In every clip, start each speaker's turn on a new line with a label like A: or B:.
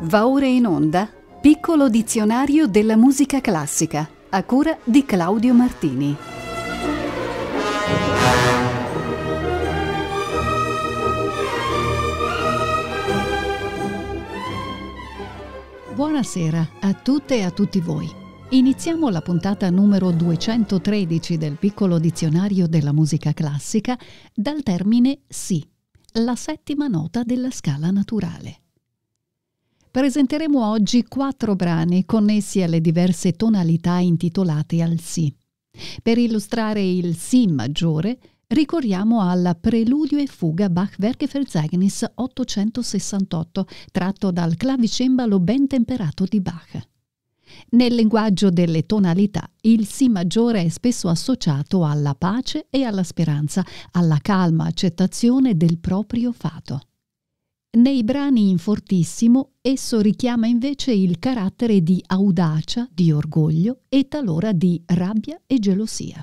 A: Va ora in onda Piccolo dizionario della musica classica a cura di Claudio Martini. Buonasera a tutte e a tutti voi. Iniziamo la puntata numero 213 del piccolo dizionario della musica classica dal termine Si, la settima nota della scala naturale. Presenteremo oggi quattro brani connessi alle diverse tonalità intitolate al Si. Per illustrare il Si maggiore, ricorriamo al Preludio e fuga Bach-Werkverzeichnis 868, tratto dal clavicembalo ben temperato di Bach. Nel linguaggio delle tonalità, il Si maggiore è spesso associato alla pace e alla speranza, alla calma accettazione del proprio fato. Nei brani in fortissimo esso richiama invece il carattere di audacia, di orgoglio e talora di rabbia e gelosia.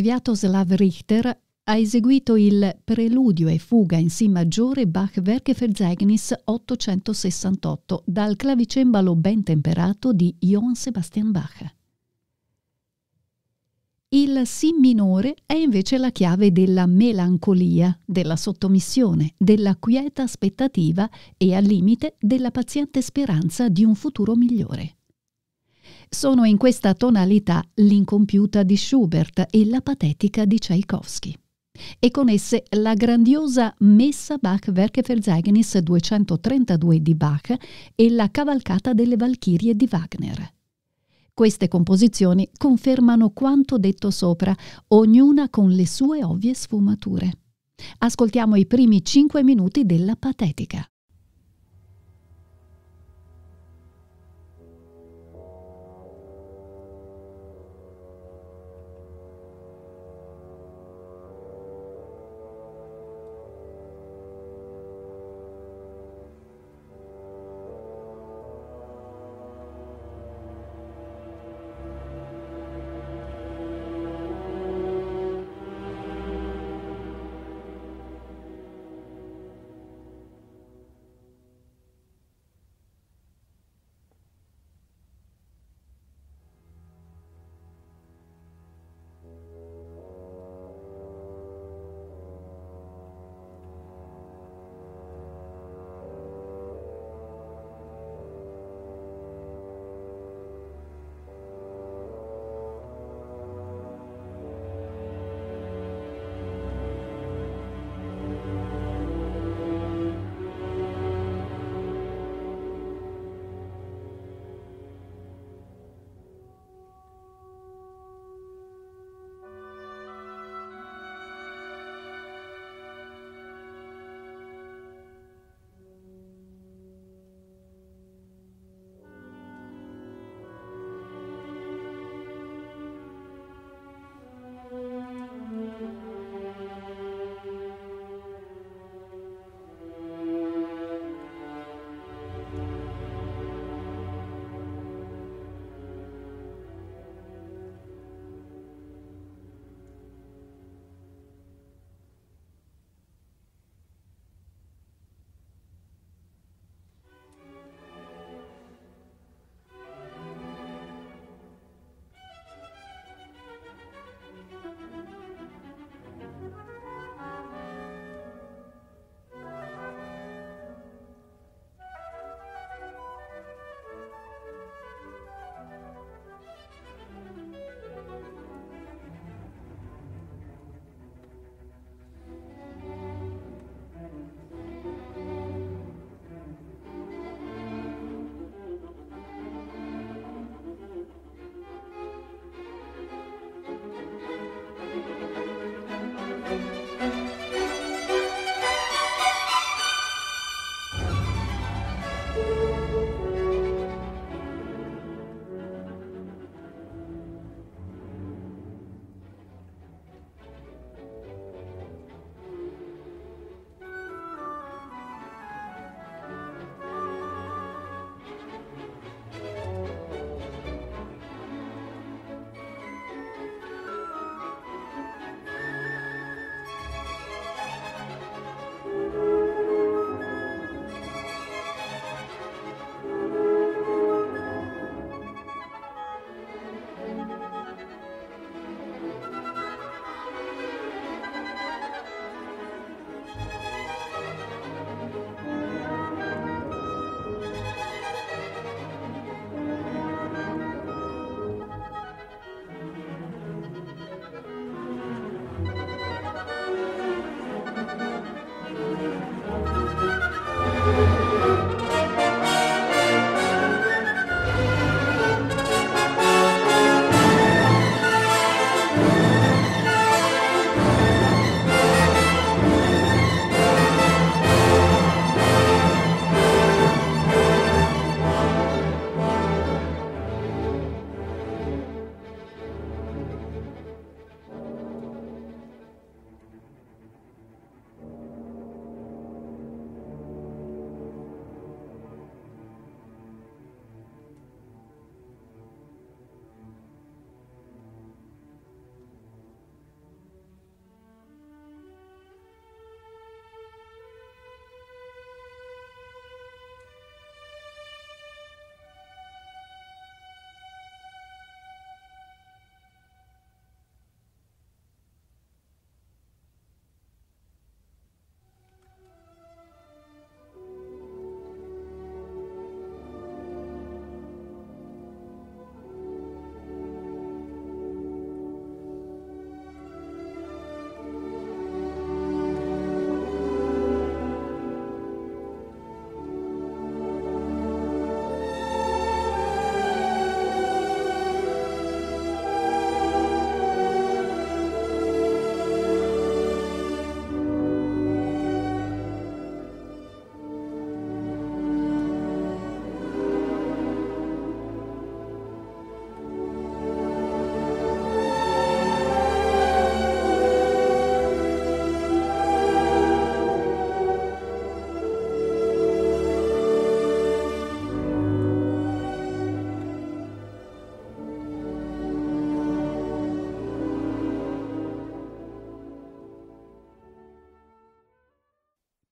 A: Sviatoslav Richter ha eseguito il Preludio e fuga in Si maggiore Bach Werkverzeichnis 868 dal clavicembalo ben temperato di Johann Sebastian Bach. Il Si minore è invece la chiave della melancolia, della sottomissione, della quieta aspettativa e al limite della paziente speranza di un futuro migliore. Sono in questa tonalità l'incompiuta di Schubert e la patetica di Tchaikovsky e con esse la grandiosa Messa Bach Werkeverzeichnis 232 di Bach e la Cavalcata delle Valchirie di Wagner. Queste composizioni confermano quanto detto sopra, ognuna con le sue ovvie sfumature. Ascoltiamo i primi cinque minuti della patetica.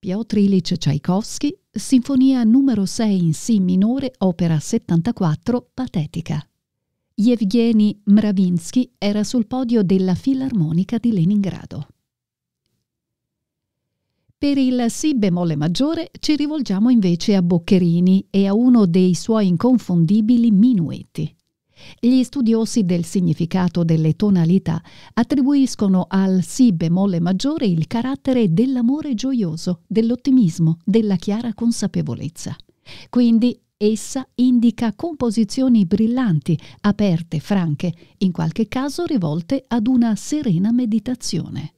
A: Piotr Ilyich Tchaikovsky, Sinfonia numero 6 in Si minore, opera 74, Patetica. Yevgeny Mravinsky era sul podio della Filarmonica di Leningrado. Per il Si bemolle maggiore ci rivolgiamo invece a Boccherini e a uno dei suoi inconfondibili minuetti. Gli studiosi del significato delle tonalità attribuiscono al Si bemolle maggiore il carattere dell'amore gioioso, dell'ottimismo, della chiara consapevolezza. Quindi essa indica composizioni brillanti, aperte, franche, in qualche caso rivolte ad una serena meditazione.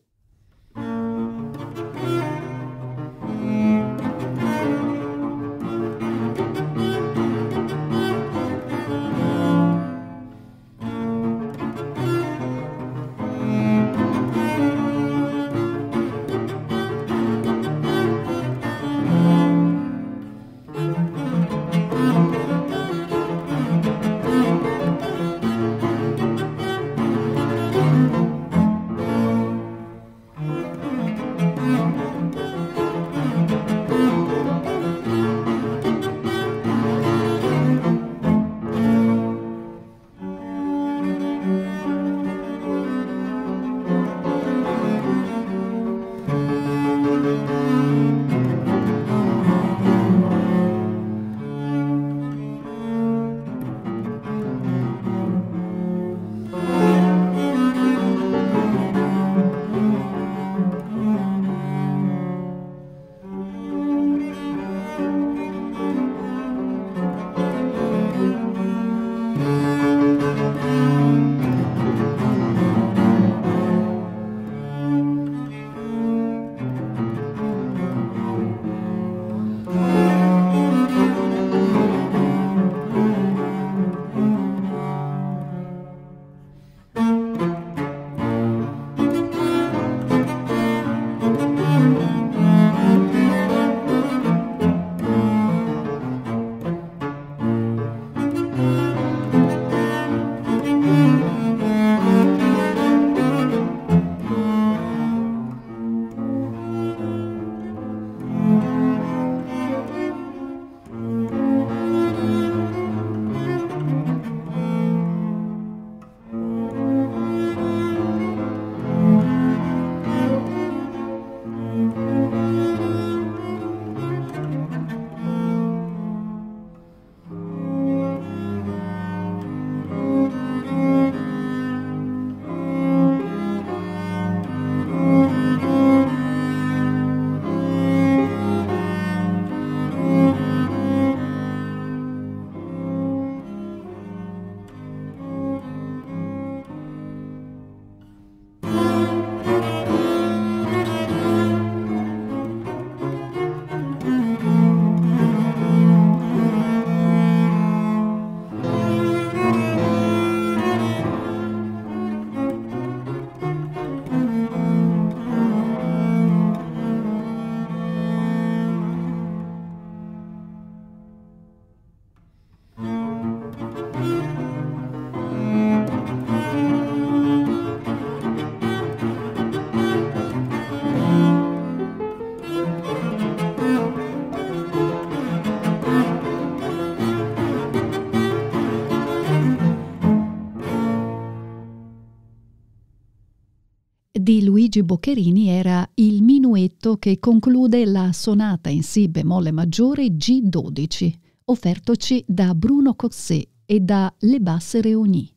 A: Di Luigi Boccherini era il minuetto che conclude la sonata in Si bemolle maggiore G12, offertoci da Bruno Cosset e da Le Basse Réunies.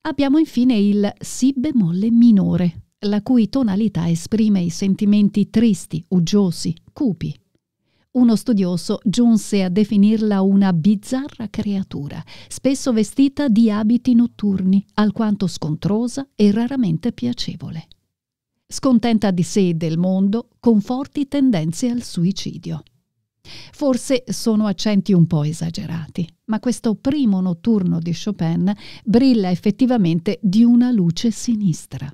A: Abbiamo infine il Si bemolle minore, la cui tonalità esprime i sentimenti tristi, uggiosi, cupi. Uno studioso giunse a definirla una bizzarra creatura, spesso vestita di abiti notturni, alquanto scontrosa e raramente piacevole. Scontenta di sé e del mondo, con forti tendenze al suicidio. Forse sono accenti un po' esagerati, ma questo primo notturno di Chopin brilla effettivamente di una luce sinistra.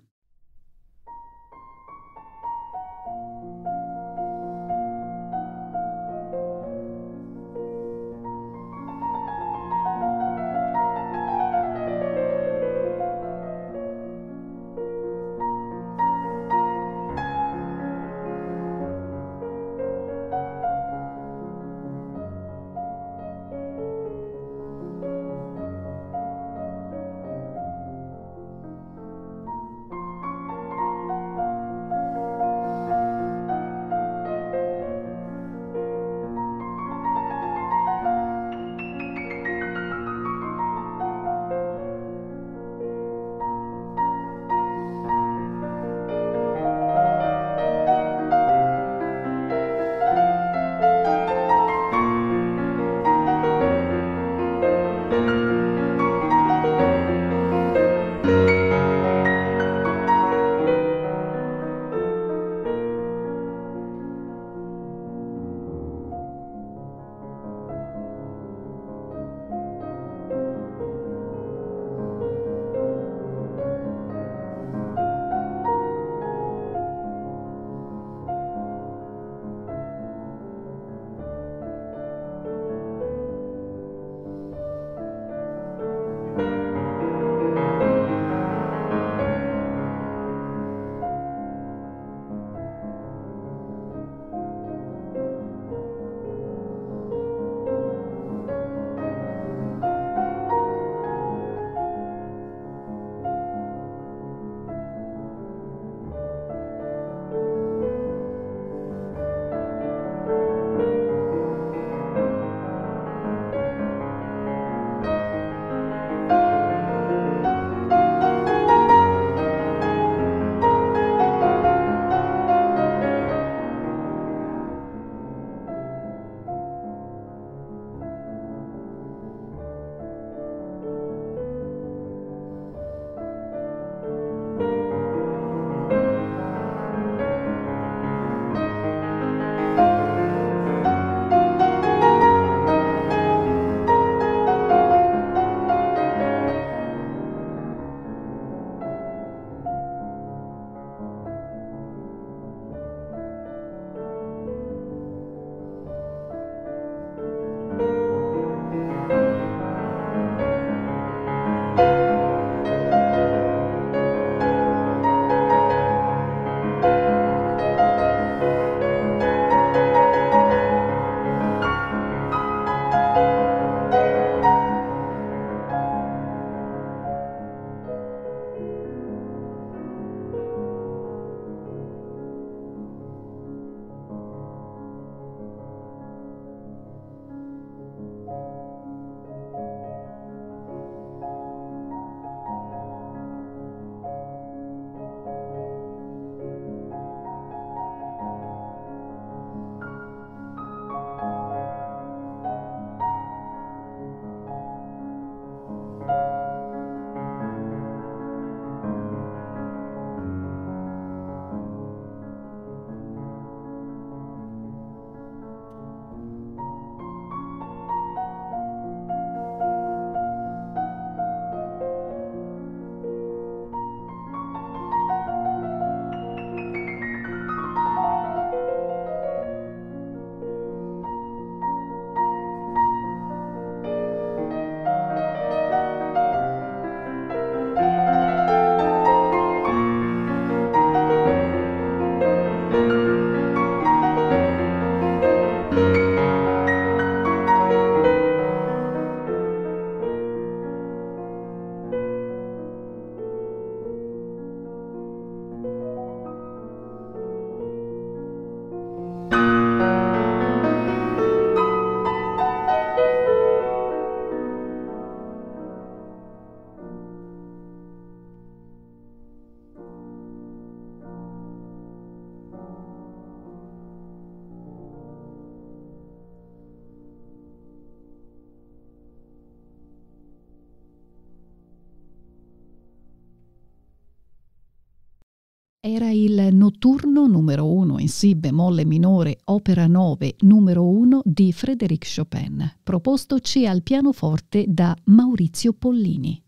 A: Era il notturno numero 1 in Si bemolle minore, opera 9, numero 1 di Frédéric Chopin, propostoci al pianoforte da Maurizio Pollini.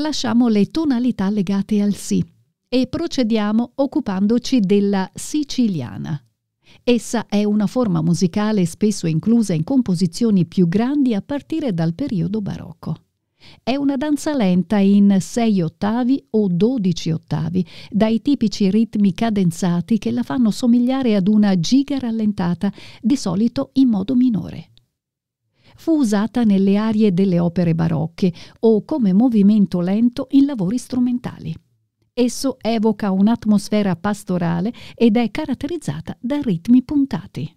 A: Lasciamo le tonalità legate al Si e procediamo occupandoci della siciliana. Essa è una forma musicale spesso inclusa in composizioni più grandi a partire dal periodo barocco. È una danza lenta in 6 ottavi o 12 ottavi, dai tipici ritmi cadenzati che la fanno somigliare ad una giga rallentata, di solito in modo minore. Fu usata nelle arie delle opere barocche o come movimento lento in lavori strumentali. Esso evoca un'atmosfera pastorale ed è caratterizzata da ritmi puntati.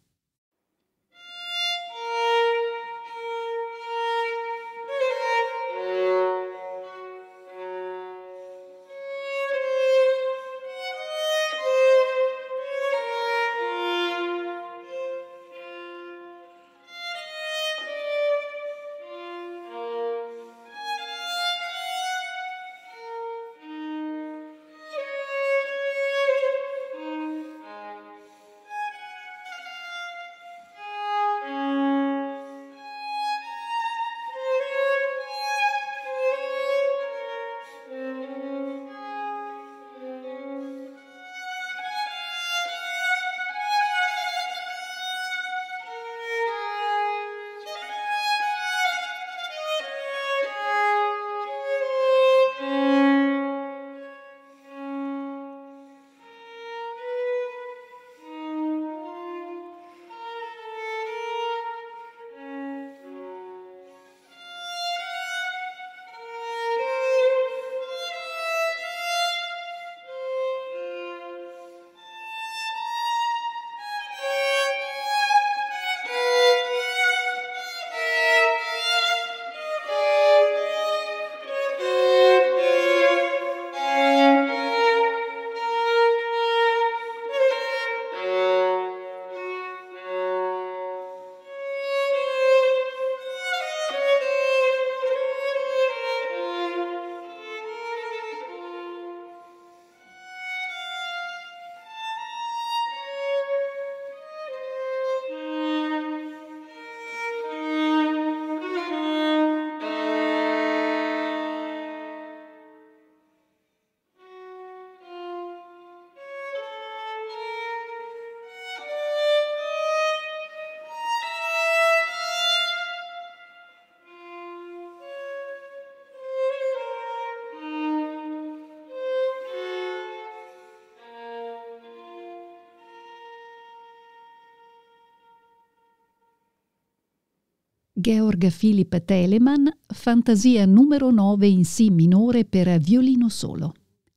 A: Georg Philipp Telemann, fantasia numero 9 in Si minore per violino solo.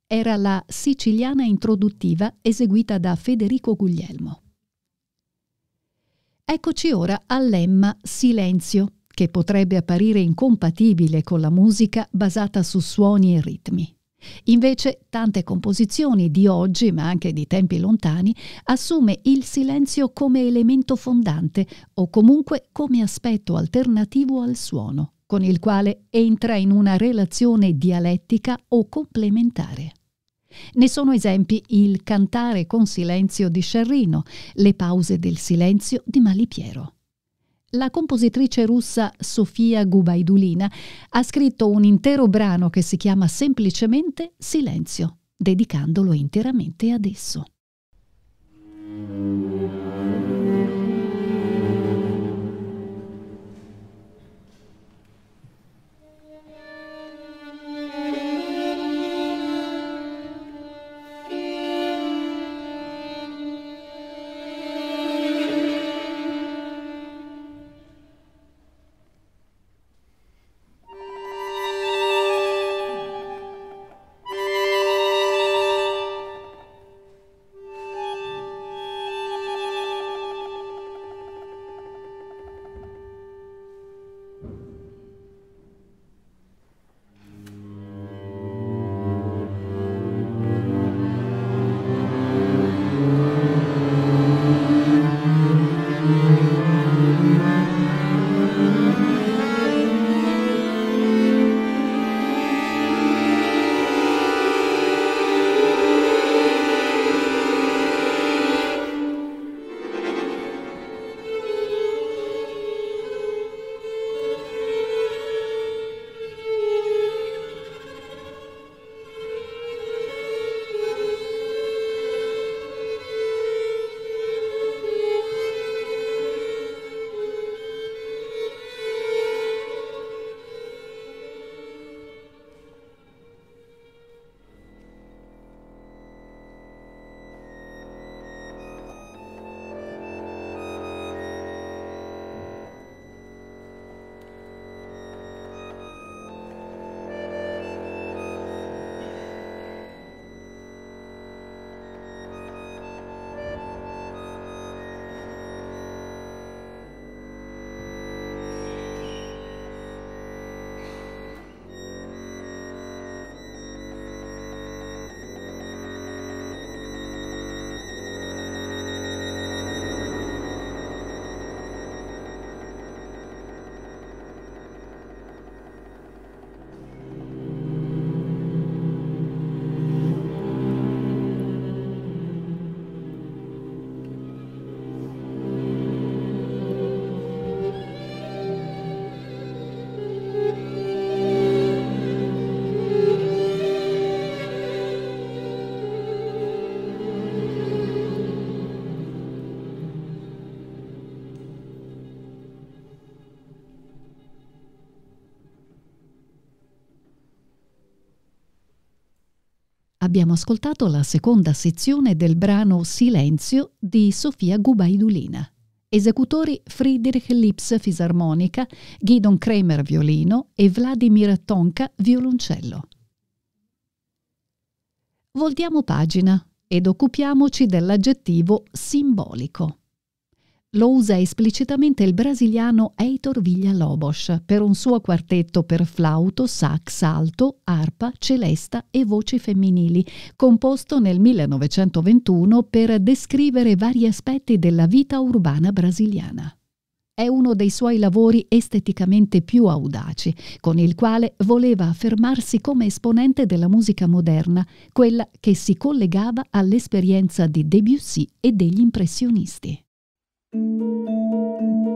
A: Era la siciliana introduttiva eseguita da Federico Guglielmo. Eccoci ora al lemma silenzio, che potrebbe apparire incompatibile con la musica basata su suoni e ritmi. Invece, tante composizioni di oggi, ma anche di tempi lontani, assume il silenzio come elemento fondante o comunque come aspetto alternativo al suono, con il quale entra in una relazione dialettica o complementare. Ne sono esempi il cantare con silenzio di Scerrino, le pause del silenzio di Malipiero. La compositrice russa Sofia Gubaidulina ha scritto un intero brano che si chiama semplicemente Silenzio, dedicandolo interamente ad esso. Abbiamo ascoltato la seconda sezione del brano Silenzio di Sofia Gubaidulina. Esecutori Friedrich Lips fisarmonica, Gidon Kramer violino e Vladimir Tonka violoncello. Voltiamo pagina ed occupiamoci dell'aggettivo simbolico. Lo usa esplicitamente il brasiliano Heitor Villa-Lobos per un suo quartetto per flauto, sax alto, arpa, celesta e voci femminili, composto nel 1921 per descrivere vari aspetti della vita urbana brasiliana. È uno dei suoi lavori esteticamente più audaci, con il quale voleva affermarsi come esponente della musica moderna, quella che si collegava all'esperienza di Debussy e degli impressionisti. Música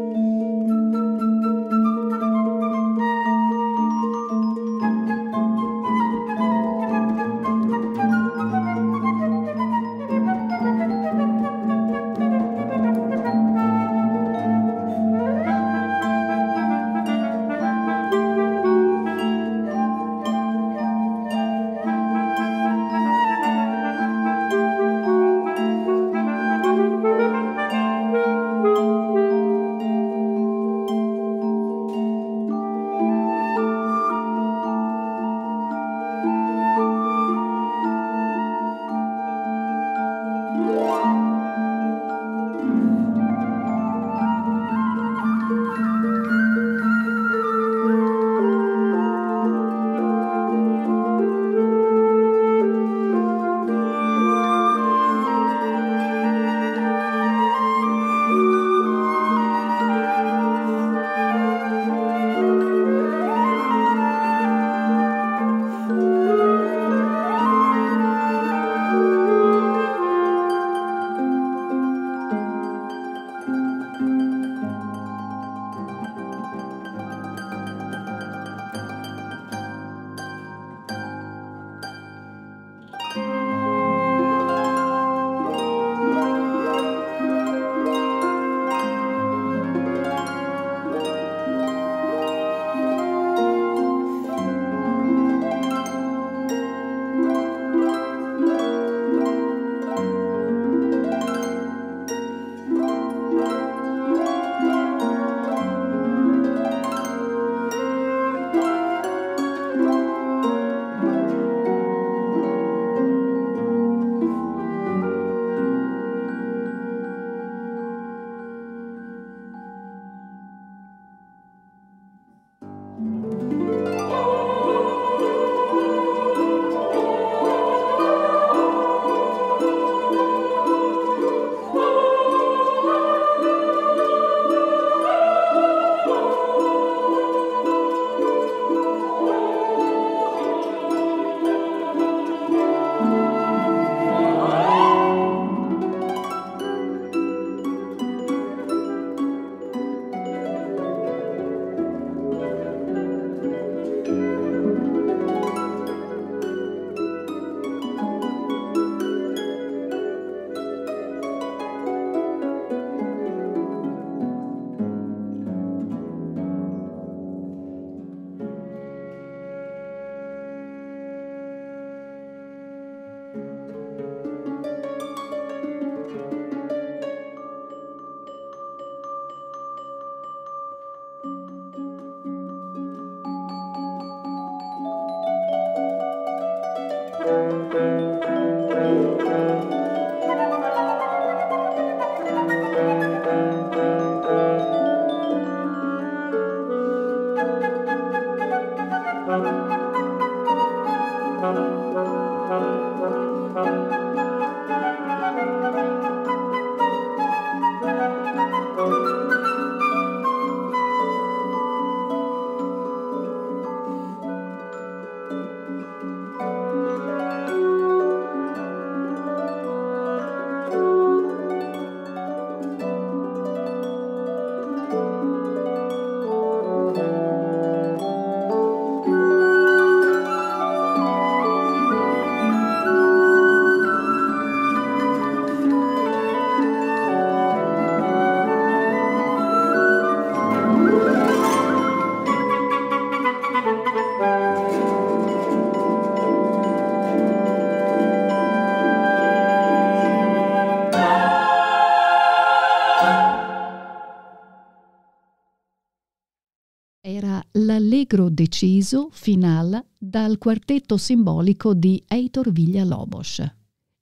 A: allegro deciso final dal quartetto simbolico di Eitor Viglia-Lobos.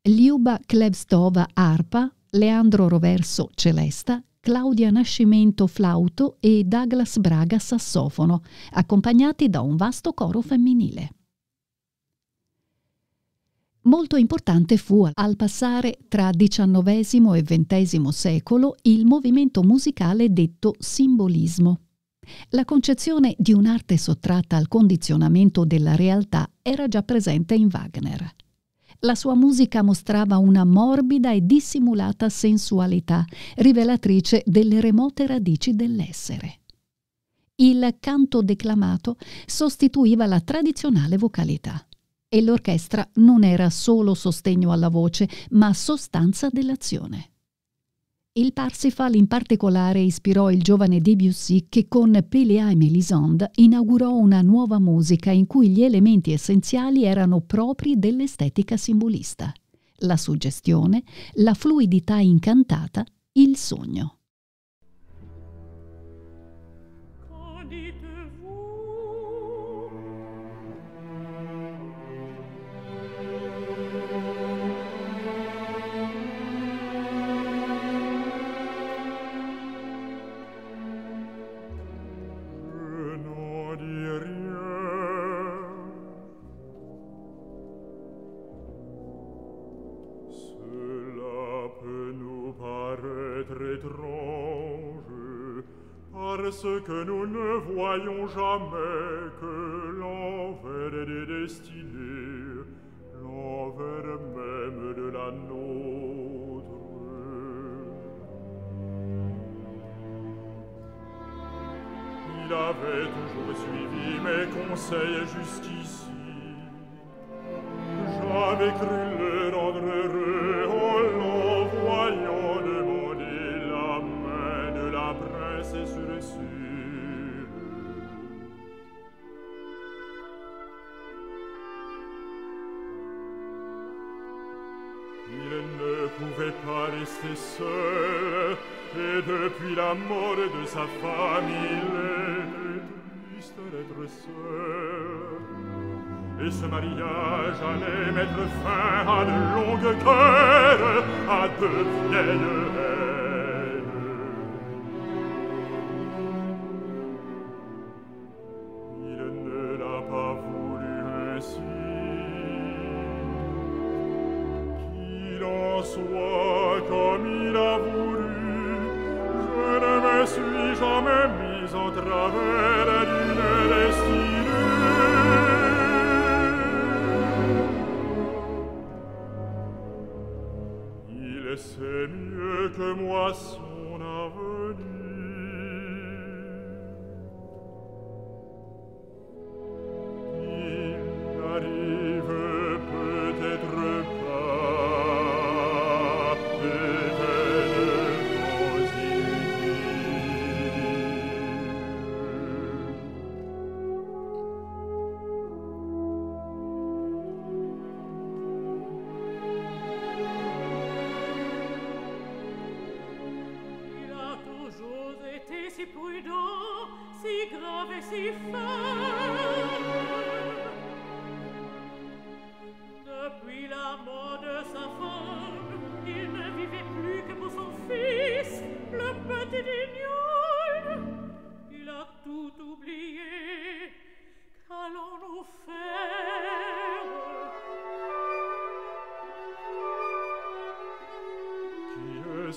A: Liuba Klevstova arpa, Leandro Roverso celesta, Claudia Nascimento flauto e Douglas Braga sassofono, accompagnati da un vasto coro femminile. Molto importante fu al passare tra XIX e XX secolo il movimento musicale detto simbolismo. La concezione di un'arte sottratta al condizionamento della realtà era già presente in Wagner. La sua musica mostrava una morbida e dissimulata sensualità, rivelatrice delle remote radici dell'essere. Il canto declamato sostituiva la tradizionale vocalità e l'orchestra non era solo sostegno alla voce, ma sostanza dell'azione. Il Parsifal in particolare ispirò il giovane Debussy che con Péléa e Mélisande inaugurò una nuova musica in cui gli elementi essenziali erano propri dell'estetica simbolista. La suggestione, la fluidità incantata, il sogno.
B: ce que nous ne voyons jamais que l'envers des destinées, l'envers même de la nôtre. Il avait toujours suivi mes conseils jusqu'ici. J'avais cru resté seul et depuis la mort de sa famille il est triste d'être seul et ce mariage allait mettre fin à de longues guerres à de vieilles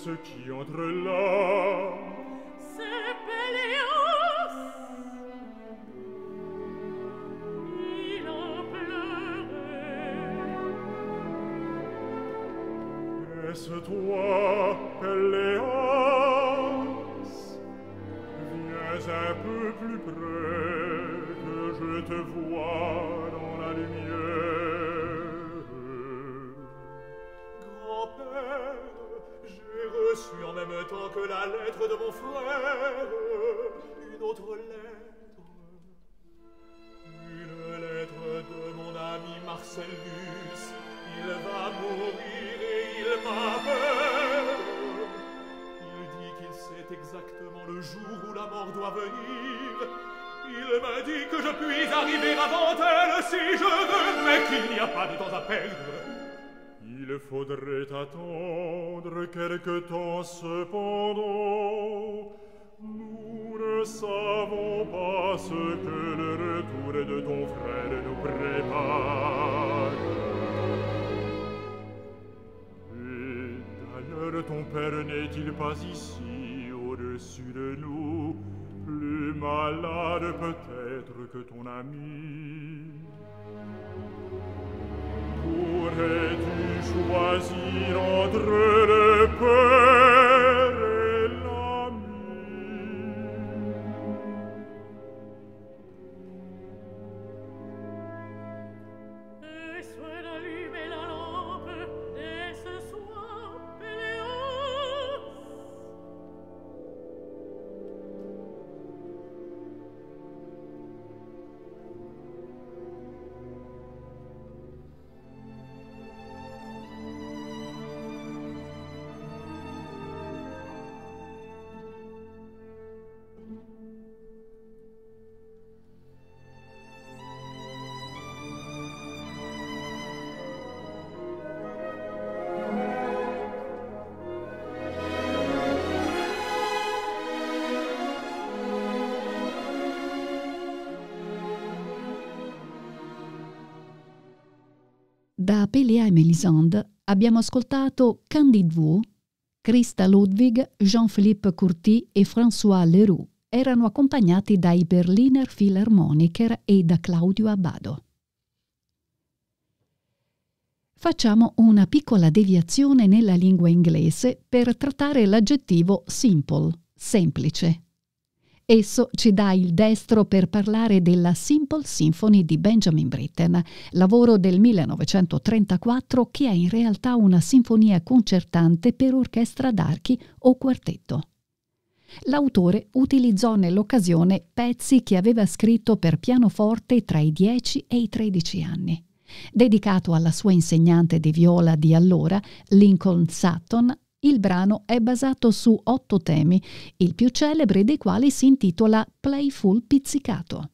B: ce qui entre là.
C: C'est Péléos Il en pleurait.
B: Est-ce toi va perdre. Il faudrait attendre quelque temps cependant. Nous ne savons pas ce que le retour de ton frère nous prépare. Et d'ailleurs, ton père n'est-il pas ici au-dessus de nous, plus malade peut-être que ton ami J'aurais dû choisir entre le
C: peuple
A: Da Péléa e Mélisande abbiamo ascoltato Candide Vous, Christa Ludwig, Jean-Philippe Curti e François Leroux erano accompagnati dai Berliner Philharmoniker e da Claudio Abbado. Facciamo una piccola deviazione nella lingua inglese per trattare l'aggettivo simple, semplice. Esso ci dà il destro per parlare della Simple Symphony di Benjamin Britten, lavoro del 1934 che è in realtà una sinfonia concertante per orchestra d'archi o quartetto. L'autore utilizzò nell'occasione pezzi che aveva scritto per pianoforte tra i 10 e i 13 anni. Dedicato alla sua insegnante di viola di allora, Lincoln Sutton, il brano è basato su otto temi, il più celebre dei quali si intitola Playful Pizzicato.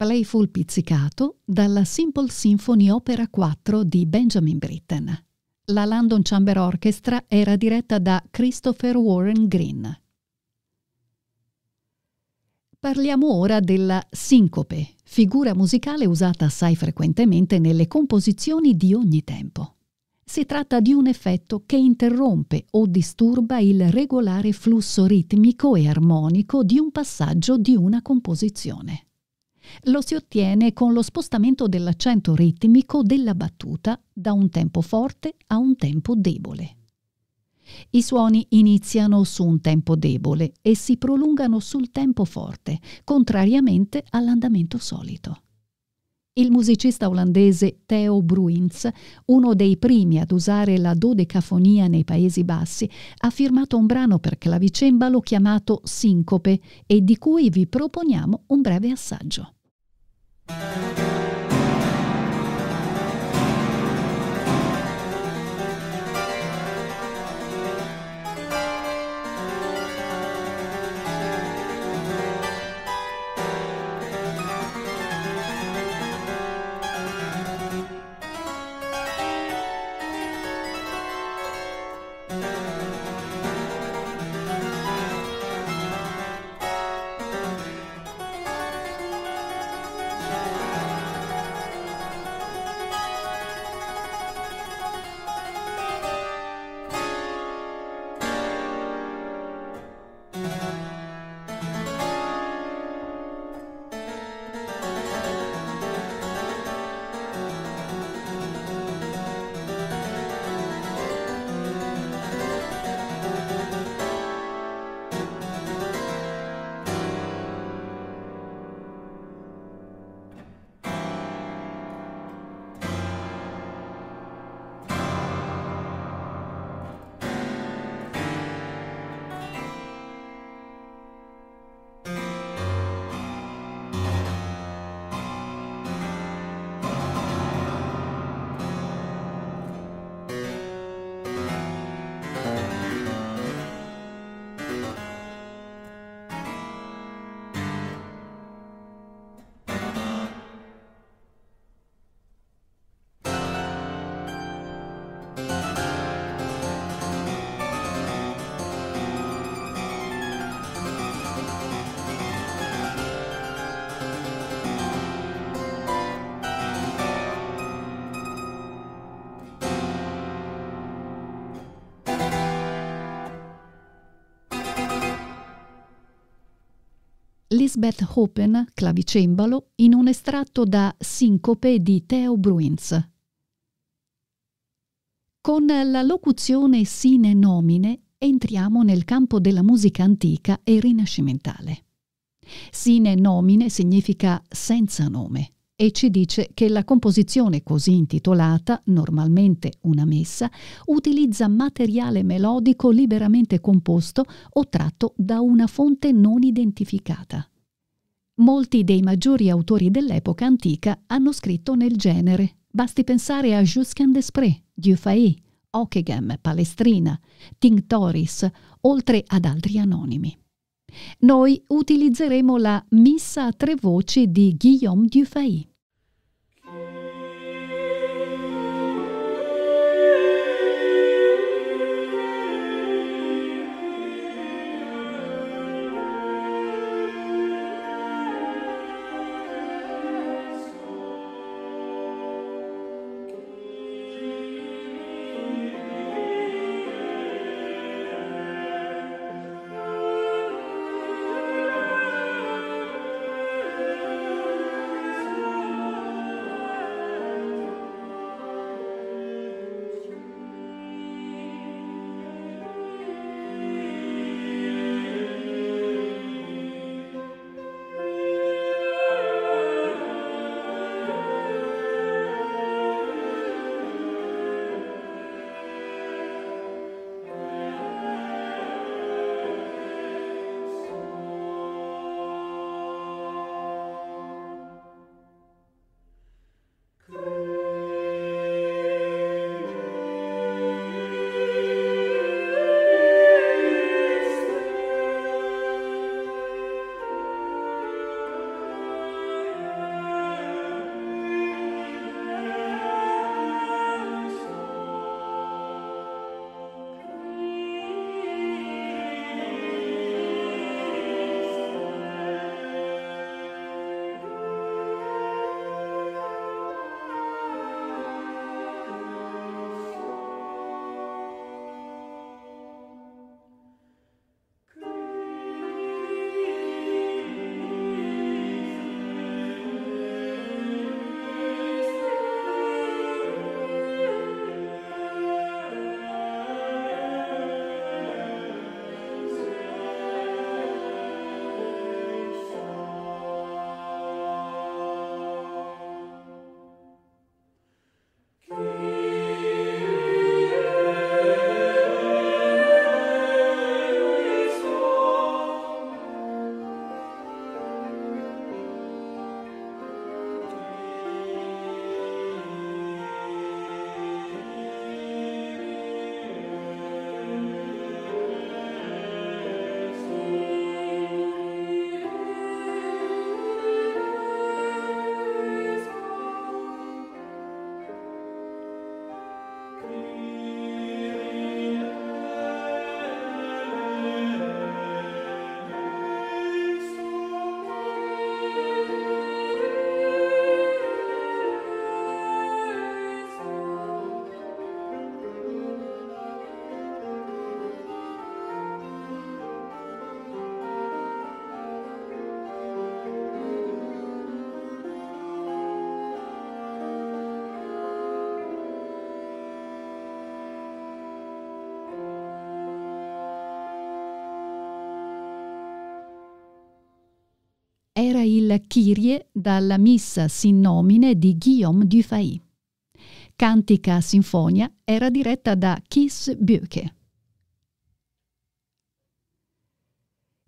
A: Playful pizzicato dalla Simple Symphony Opera 4 di Benjamin Britten. La London Chamber Orchestra era diretta da Christopher Warren Green. Parliamo ora della sincope, figura musicale usata assai frequentemente nelle composizioni di ogni tempo. Si tratta di un effetto che interrompe o disturba il regolare flusso ritmico e armonico di un passaggio di una composizione. Lo si ottiene con lo spostamento dell'accento ritmico della battuta da un tempo forte a un tempo debole. I suoni iniziano su un tempo debole e si prolungano sul tempo forte, contrariamente all'andamento solito. Il musicista olandese Theo Bruins, uno dei primi ad usare la dodecafonia nei Paesi Bassi, ha firmato un brano per clavicembalo chiamato Sincope e di cui vi proponiamo un breve assaggio. Thank you. Lisbeth Hoppen, clavicembalo, in un estratto da Sincope di Theo Bruins. Con la locuzione sine nomine entriamo nel campo della musica antica e rinascimentale. Sine nomine significa senza nome e ci dice che la composizione così intitolata, normalmente una messa, utilizza materiale melodico liberamente composto o tratto da una fonte non identificata. Molti dei maggiori autori dell'epoca antica hanno scritto nel genere. Basti pensare a Jusqu'en Desprez, Dufay, Ockeghem, Palestrina, Tinctoris, oltre ad altri anonimi. Noi utilizzeremo la Missa a tre voci di Guillaume Dufay. Era il Kyrie dalla Missa sin nomine di Guillaume Dufay. Cantica Sinfonia era diretta da Kees Böke.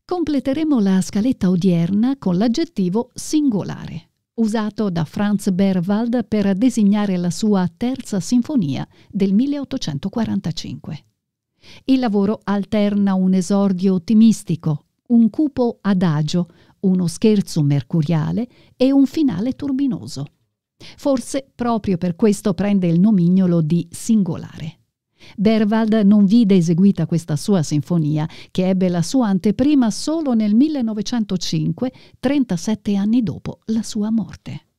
A: Completeremo la scaletta odierna con l'aggettivo singolare, usato da Franz Berwald per designare la sua terza sinfonia del 1845. Il lavoro alterna un esordio ottimistico, un cupo adagio, uno scherzo mercuriale e un finale turbinoso. Forse proprio per questo prende il nomignolo di singolare. Berwald non vide eseguita questa sua sinfonia, che ebbe la sua anteprima solo nel 1905, 37 anni dopo la sua morte.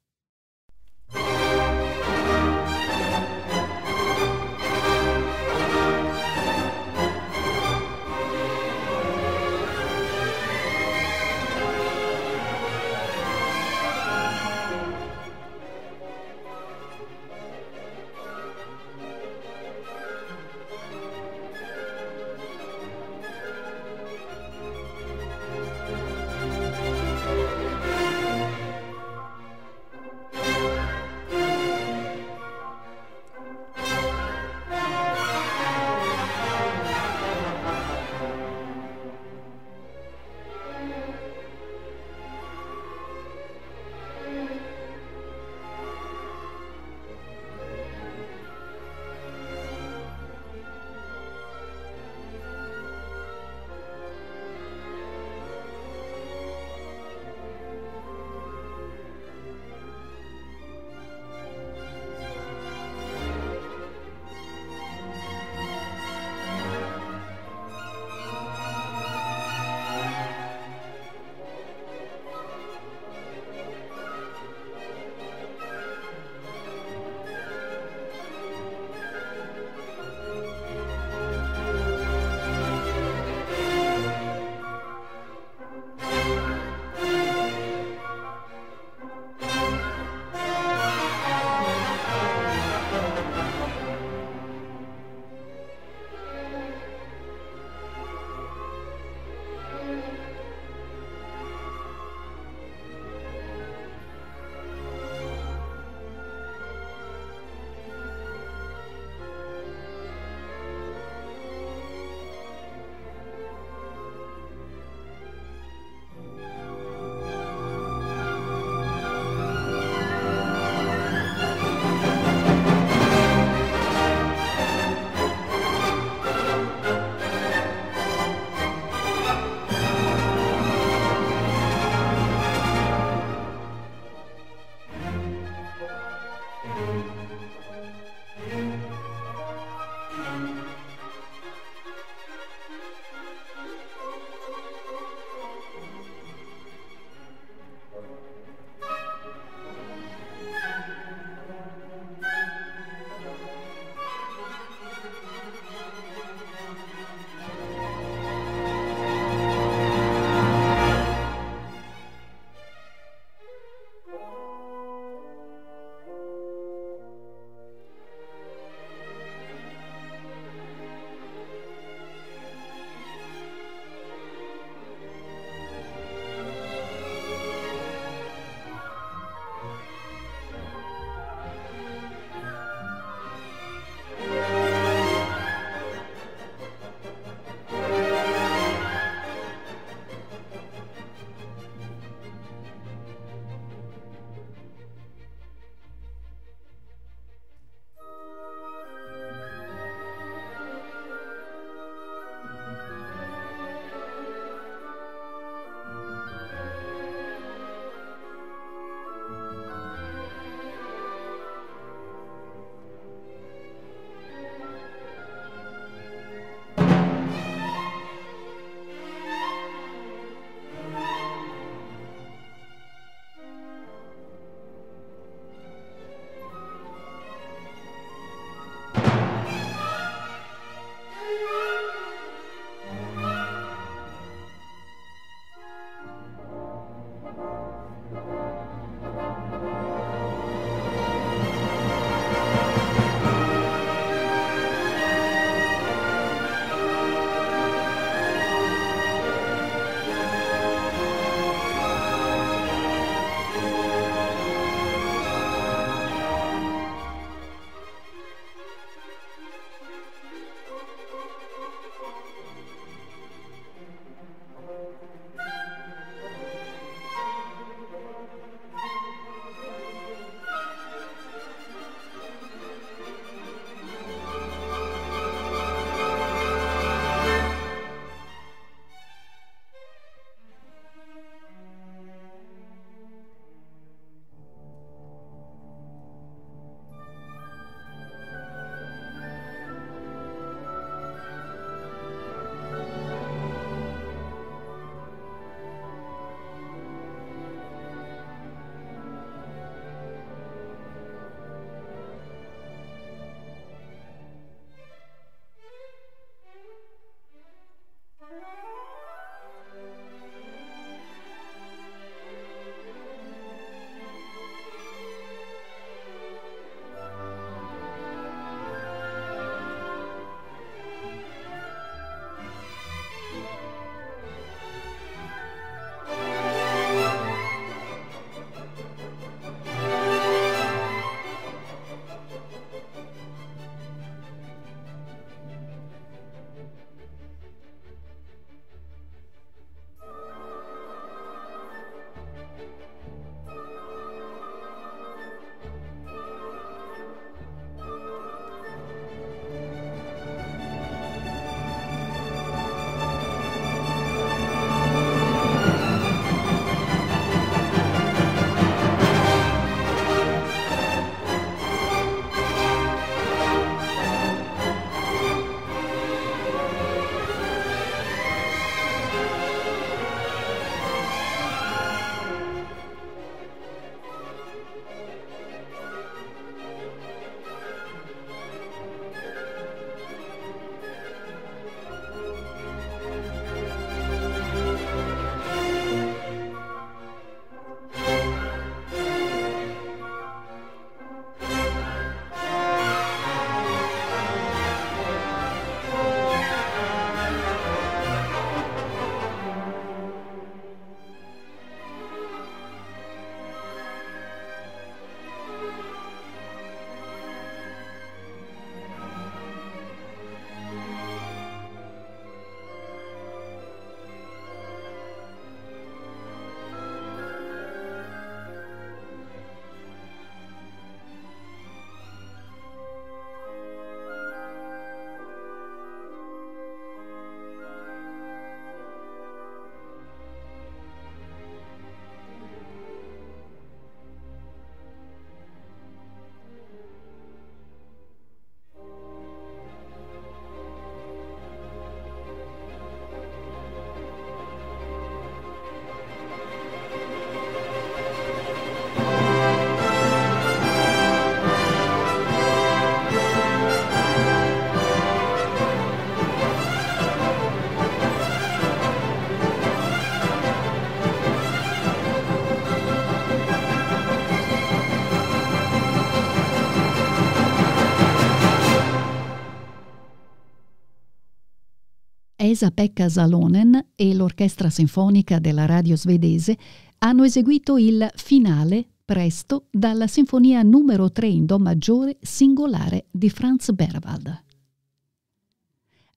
A: Esa-Pekka Salonen e l'Orchestra Sinfonica della radio svedese hanno eseguito il finale presto dalla Sinfonia numero 3 in Do maggiore singolare di Franz Berwald.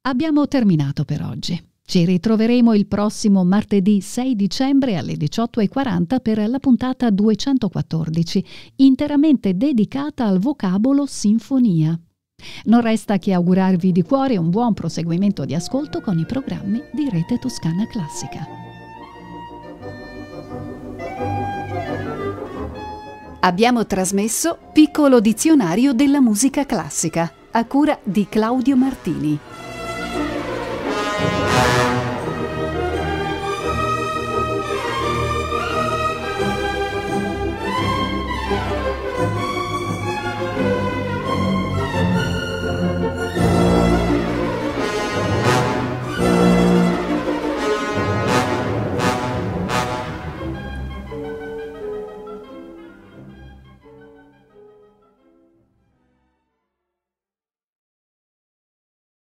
A: Abbiamo terminato per oggi. Ci ritroveremo il prossimo martedì 6 dicembre alle 18.40 per la puntata 214, interamente dedicata al vocabolo sinfonia. Non resta che augurarvi di cuore un buon proseguimento di ascolto con i programmi di Rete Toscana Classica. Abbiamo trasmesso Piccolo Dizionario della Musica Classica a cura di Claudio Martini.